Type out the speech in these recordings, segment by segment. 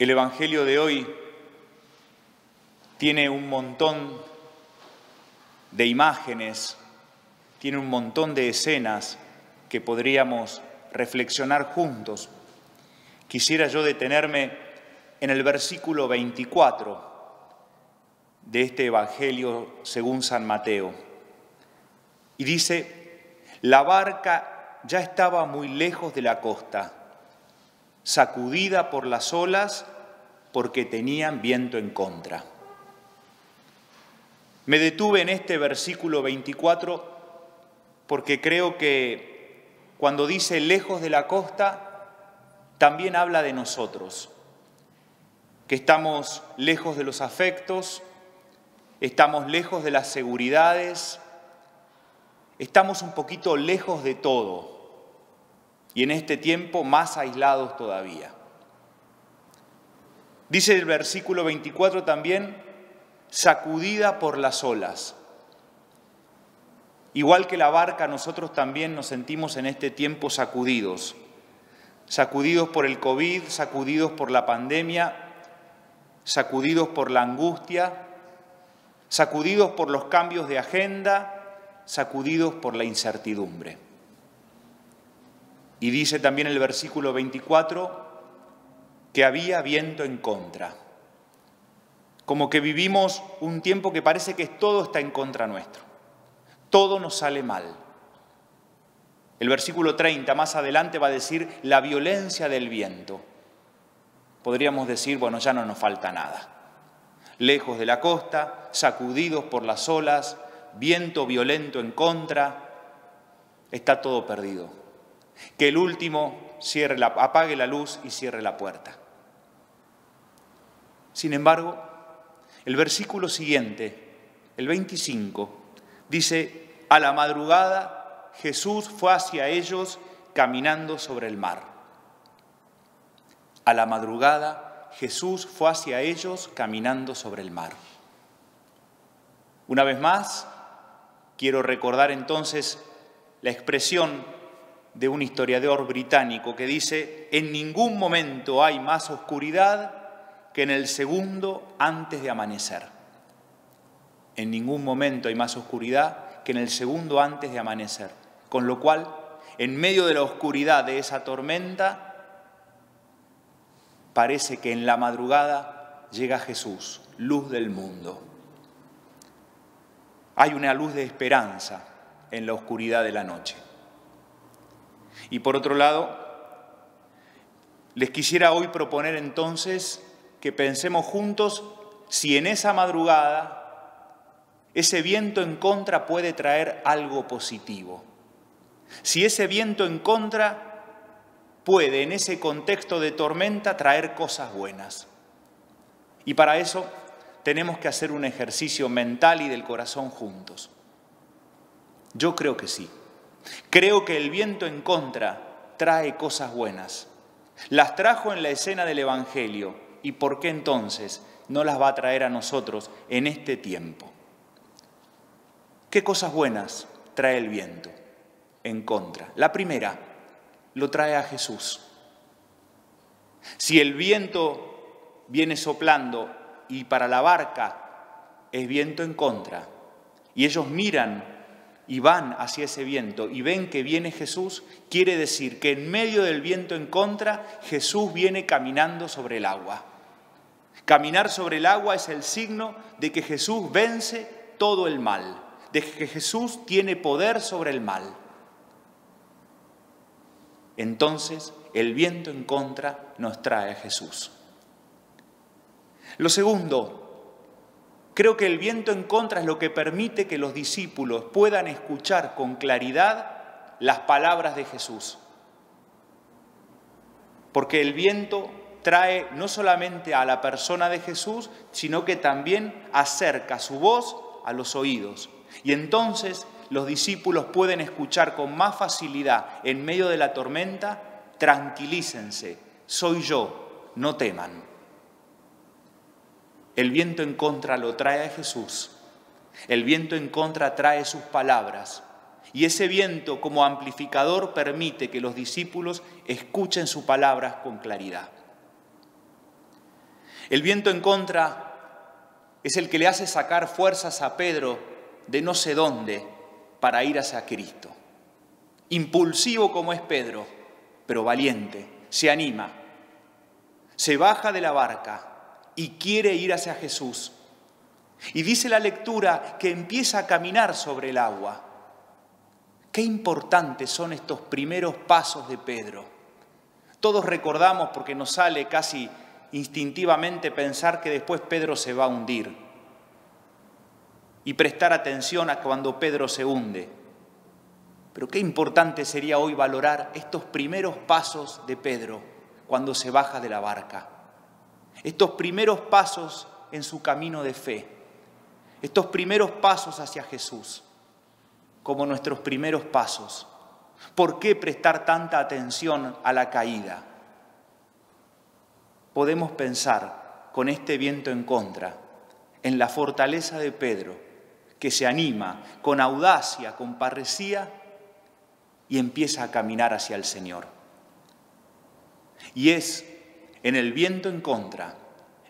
El Evangelio de hoy tiene un montón de imágenes, tiene un montón de escenas que podríamos reflexionar juntos. Quisiera yo detenerme en el versículo 24 de este Evangelio según San Mateo. Y dice, la barca ya estaba muy lejos de la costa, sacudida por las olas porque tenían viento en contra. Me detuve en este versículo 24 porque creo que cuando dice lejos de la costa, también habla de nosotros, que estamos lejos de los afectos, estamos lejos de las seguridades, estamos un poquito lejos de todo y en este tiempo más aislados todavía. Dice el versículo 24 también, sacudida por las olas. Igual que la barca, nosotros también nos sentimos en este tiempo sacudidos, sacudidos por el COVID, sacudidos por la pandemia, sacudidos por la angustia, sacudidos por los cambios de agenda, sacudidos por la incertidumbre. Y dice también el versículo 24 que había viento en contra, como que vivimos un tiempo que parece que todo está en contra nuestro, todo nos sale mal. El versículo 30 más adelante va a decir la violencia del viento. Podríamos decir, bueno, ya no nos falta nada lejos de la costa, sacudidos por las olas, viento violento en contra, está todo perdido. Que el último cierre apague la luz y cierre la puerta. Sin embargo, el versículo siguiente, el 25, dice, a la madrugada Jesús fue hacia ellos caminando sobre el mar. A la madrugada Jesús fue hacia ellos caminando sobre el mar. Una vez más, quiero recordar entonces la expresión de un historiador británico que dice, en ningún momento hay más oscuridad que en el segundo antes de amanecer. En ningún momento hay más oscuridad que en el segundo antes de amanecer. Con lo cual, en medio de la oscuridad de esa tormenta, parece que en la madrugada llega Jesús, luz del mundo. Hay una luz de esperanza en la oscuridad de la noche. Y por otro lado, les quisiera hoy proponer entonces que pensemos juntos si en esa madrugada ese viento en contra puede traer algo positivo. Si ese viento en contra puede en ese contexto de tormenta traer cosas buenas. Y para eso tenemos que hacer un ejercicio mental y del corazón juntos. Yo creo que sí. Creo que el viento en contra trae cosas buenas. Las trajo en la escena del Evangelio. ¿Y por qué entonces no las va a traer a nosotros en este tiempo? ¿Qué cosas buenas trae el viento en contra? La primera, lo trae a Jesús. Si el viento viene soplando y para la barca es viento en contra, y ellos miran y van hacia ese viento y ven que viene Jesús, quiere decir que en medio del viento en contra, Jesús viene caminando sobre el agua. Caminar sobre el agua es el signo de que Jesús vence todo el mal, de que Jesús tiene poder sobre el mal entonces el viento en contra nos trae a Jesús. Lo segundo, creo que el viento en contra es lo que permite que los discípulos puedan escuchar con claridad las palabras de Jesús. Porque el viento trae no solamente a la persona de Jesús, sino que también acerca su voz a los oídos. Y entonces los discípulos pueden escuchar con más facilidad en medio de la tormenta, tranquilícense, soy yo, no teman. El viento en contra lo trae a Jesús, el viento en contra trae sus palabras. Y ese viento como amplificador permite que los discípulos escuchen sus palabras con claridad. El viento en contra es el que le hace sacar fuerzas a Pedro de no sé dónde para ir hacia Cristo. Impulsivo como es Pedro, pero valiente, se anima, se baja de la barca y quiere ir hacia Jesús. Y dice la lectura que empieza a caminar sobre el agua. Qué importantes son estos primeros pasos de Pedro. Todos recordamos, porque nos sale casi instintivamente pensar que después Pedro se va a hundir y prestar atención a cuando Pedro se hunde. Pero qué importante sería hoy valorar estos primeros pasos de Pedro cuando se baja de la barca, estos primeros pasos en su camino de fe, estos primeros pasos hacia Jesús, como nuestros primeros pasos. ¿Por qué prestar tanta atención a la caída? podemos pensar con este viento en contra en la fortaleza de Pedro, que se anima con audacia, con parresía y empieza a caminar hacia el Señor. Y es en el viento en contra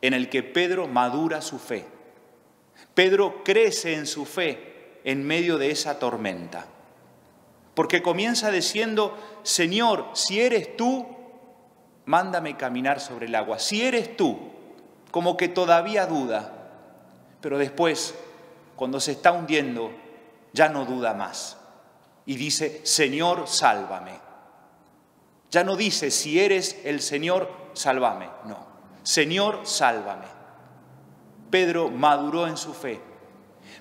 en el que Pedro madura su fe. Pedro crece en su fe en medio de esa tormenta. Porque comienza diciendo, Señor, si eres tú, mándame caminar sobre el agua. Si eres tú, como que todavía duda, pero después, cuando se está hundiendo, ya no duda más. Y dice, Señor, sálvame. Ya no dice, si eres el Señor, sálvame. No, Señor, sálvame. Pedro maduró en su fe.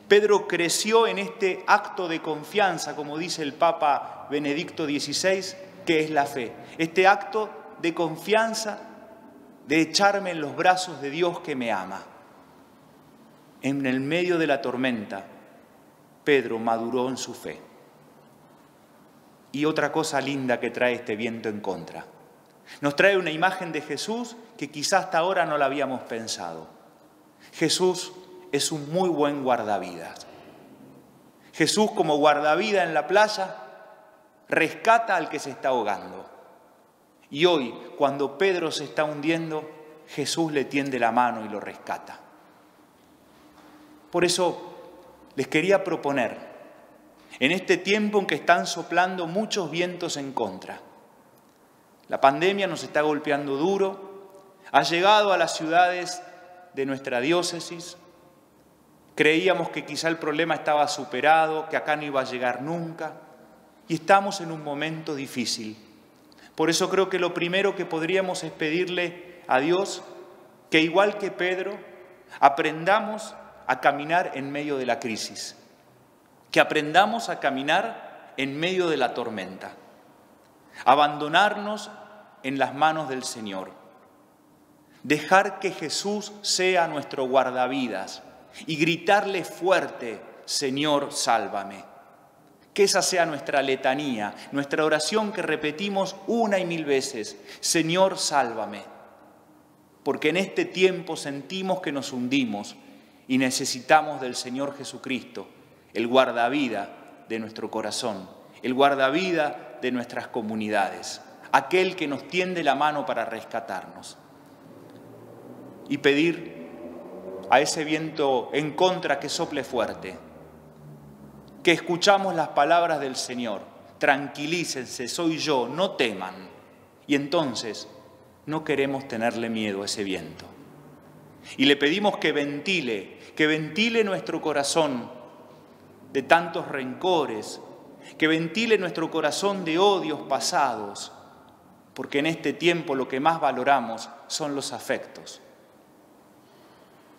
Pedro creció en este acto de confianza, como dice el Papa Benedicto XVI, que es la fe. Este acto de confianza, de echarme en los brazos de Dios que me ama. En el medio de la tormenta, Pedro maduró en su fe. Y otra cosa linda que trae este viento en contra. Nos trae una imagen de Jesús que quizás hasta ahora no la habíamos pensado. Jesús es un muy buen guardavidas. Jesús como guardavida en la playa rescata al que se está ahogando. Y hoy, cuando Pedro se está hundiendo, Jesús le tiende la mano y lo rescata. Por eso les quería proponer, en este tiempo en que están soplando muchos vientos en contra, la pandemia nos está golpeando duro, ha llegado a las ciudades de nuestra diócesis, creíamos que quizá el problema estaba superado, que acá no iba a llegar nunca, y estamos en un momento difícil. Por eso creo que lo primero que podríamos es pedirle a Dios que igual que Pedro, aprendamos a caminar en medio de la crisis, que aprendamos a caminar en medio de la tormenta, abandonarnos en las manos del Señor, dejar que Jesús sea nuestro guardavidas y gritarle fuerte, Señor, sálvame. Que esa sea nuestra letanía, nuestra oración que repetimos una y mil veces. Señor, sálvame. Porque en este tiempo sentimos que nos hundimos y necesitamos del Señor Jesucristo, el guardavida de nuestro corazón, el guardavida de nuestras comunidades, aquel que nos tiende la mano para rescatarnos. Y pedir a ese viento en contra que sople fuerte, que escuchamos las palabras del Señor. Tranquilícense, soy yo, no teman. Y entonces no queremos tenerle miedo a ese viento. Y le pedimos que ventile, que ventile nuestro corazón de tantos rencores, que ventile nuestro corazón de odios pasados, porque en este tiempo lo que más valoramos son los afectos.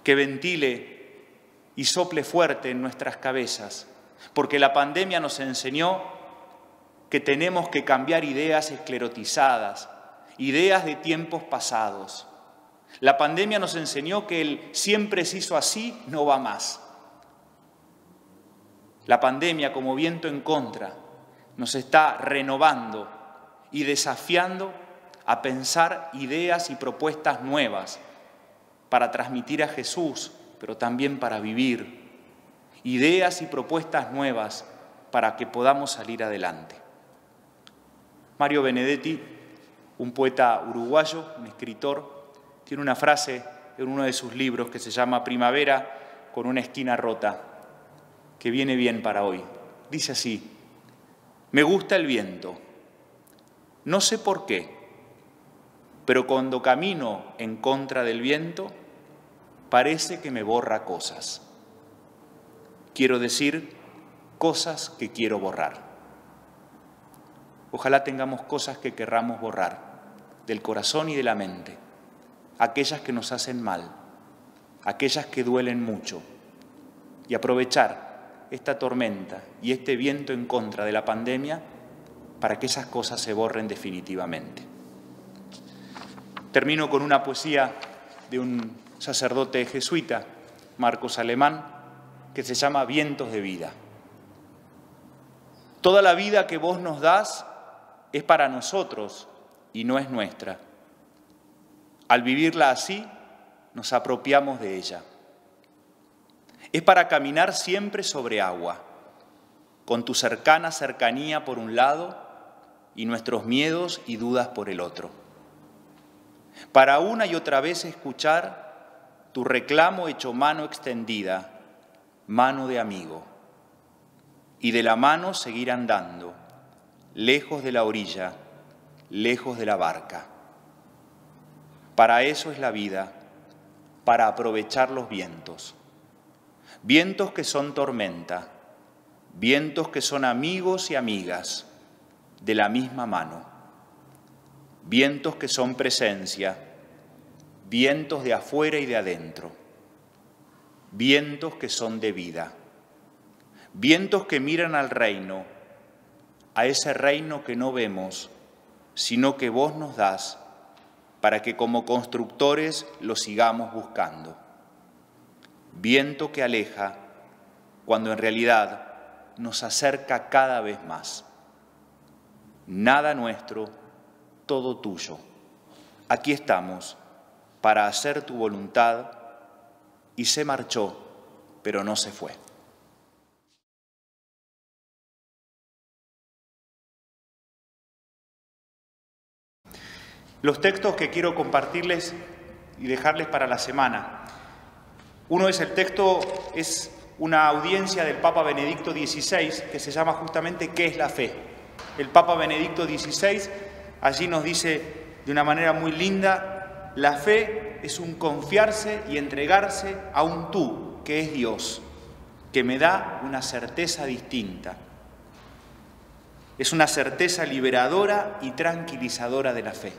Que ventile y sople fuerte en nuestras cabezas porque la pandemia nos enseñó que tenemos que cambiar ideas esclerotizadas, ideas de tiempos pasados. La pandemia nos enseñó que el siempre se hizo así no va más. La pandemia como viento en contra nos está renovando y desafiando a pensar ideas y propuestas nuevas para transmitir a Jesús, pero también para vivir ideas y propuestas nuevas para que podamos salir adelante. Mario Benedetti, un poeta uruguayo, un escritor, tiene una frase en uno de sus libros que se llama Primavera con una esquina rota, que viene bien para hoy. Dice así, me gusta el viento, no sé por qué, pero cuando camino en contra del viento, parece que me borra cosas. Quiero decir, cosas que quiero borrar. Ojalá tengamos cosas que querramos borrar del corazón y de la mente, aquellas que nos hacen mal, aquellas que duelen mucho, y aprovechar esta tormenta y este viento en contra de la pandemia para que esas cosas se borren definitivamente. Termino con una poesía de un sacerdote jesuita, Marcos Alemán, que se llama Vientos de Vida. Toda la vida que vos nos das es para nosotros y no es nuestra. Al vivirla así, nos apropiamos de ella. Es para caminar siempre sobre agua, con tu cercana cercanía por un lado y nuestros miedos y dudas por el otro. Para una y otra vez escuchar tu reclamo hecho mano extendida, mano de amigo, y de la mano seguir andando, lejos de la orilla, lejos de la barca. Para eso es la vida, para aprovechar los vientos. Vientos que son tormenta, vientos que son amigos y amigas de la misma mano. Vientos que son presencia, vientos de afuera y de adentro. Vientos que son de vida. Vientos que miran al reino, a ese reino que no vemos, sino que vos nos das para que como constructores lo sigamos buscando. Viento que aleja cuando en realidad nos acerca cada vez más. Nada nuestro, todo tuyo. Aquí estamos para hacer tu voluntad y se marchó, pero no se fue. Los textos que quiero compartirles y dejarles para la semana. Uno es el texto, es una audiencia del Papa Benedicto XVI que se llama justamente ¿Qué es la fe? El Papa Benedicto XVI allí nos dice de una manera muy linda, la fe es un confiarse y entregarse a un tú, que es Dios, que me da una certeza distinta. Es una certeza liberadora y tranquilizadora de la fe.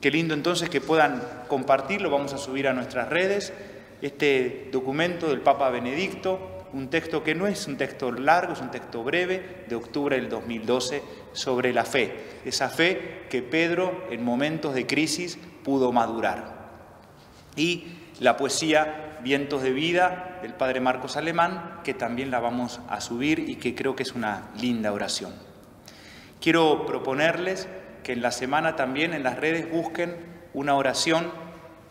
Qué lindo entonces que puedan compartirlo, vamos a subir a nuestras redes este documento del Papa Benedicto, un texto que no es un texto largo, es un texto breve, de octubre del 2012, sobre la fe, esa fe que Pedro en momentos de crisis pudo madurar. Y la poesía Vientos de Vida del Padre Marcos Alemán, que también la vamos a subir y que creo que es una linda oración. Quiero proponerles que en la semana también en las redes busquen una oración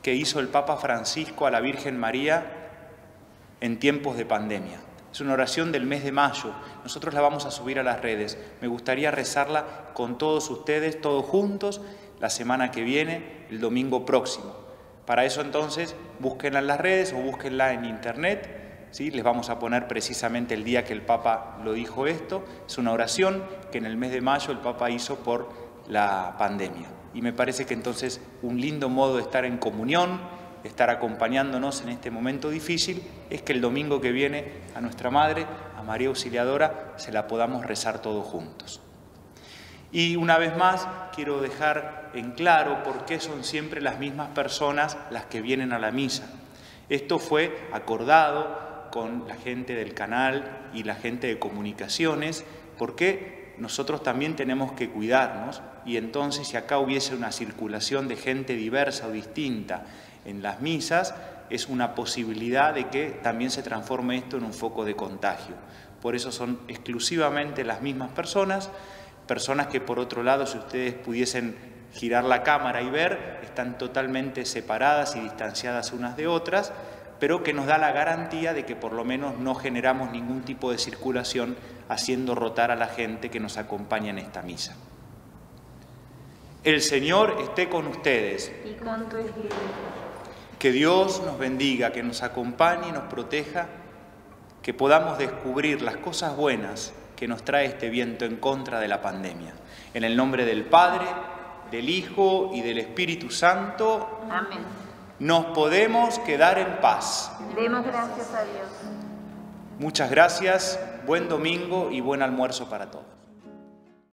que hizo el Papa Francisco a la Virgen María en tiempos de pandemia. Es una oración del mes de mayo. Nosotros la vamos a subir a las redes. Me gustaría rezarla con todos ustedes, todos juntos, la semana que viene, el domingo próximo. Para eso entonces, búsquenla en las redes o búsquenla en internet. ¿sí? Les vamos a poner precisamente el día que el Papa lo dijo esto. Es una oración que en el mes de mayo el Papa hizo por la pandemia. Y me parece que entonces un lindo modo de estar en comunión, estar acompañándonos en este momento difícil, es que el domingo que viene a nuestra Madre, a María Auxiliadora, se la podamos rezar todos juntos. Y una vez más quiero dejar en claro por qué son siempre las mismas personas las que vienen a la misa. Esto fue acordado con la gente del canal y la gente de comunicaciones, porque nosotros también tenemos que cuidarnos y entonces si acá hubiese una circulación de gente diversa o distinta en las misas, es una posibilidad de que también se transforme esto en un foco de contagio. Por eso son exclusivamente las mismas personas, personas que por otro lado, si ustedes pudiesen girar la cámara y ver, están totalmente separadas y distanciadas unas de otras, pero que nos da la garantía de que por lo menos no generamos ningún tipo de circulación haciendo rotar a la gente que nos acompaña en esta misa. El Señor esté con ustedes. Que Dios nos bendiga, que nos acompañe y nos proteja, que podamos descubrir las cosas buenas que nos trae este viento en contra de la pandemia. En el nombre del Padre, del Hijo y del Espíritu Santo. Amén. Nos podemos quedar en paz. Demos gracias a Dios. Muchas gracias, buen domingo y buen almuerzo para todos.